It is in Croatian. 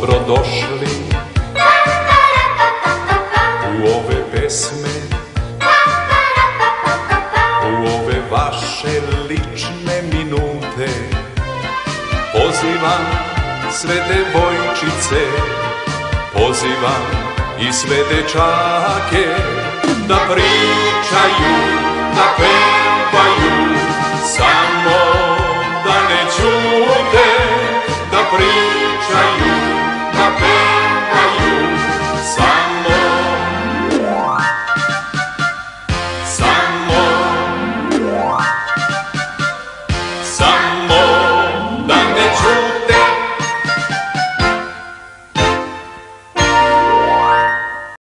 dobrodošli u ove pesme, u ove vaše lične minute. Pozivam sve devojčice, pozivam i sve dečake da pričaju control.